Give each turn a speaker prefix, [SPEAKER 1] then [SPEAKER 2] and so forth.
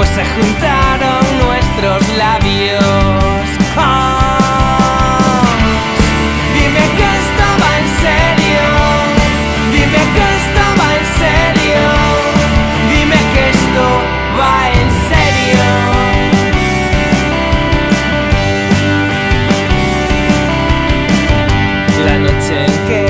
[SPEAKER 1] pues se juntaron nuestros labios. Ah, dime que esto va en serio, dime que esto va en serio, dime que esto va en serio. La noche en que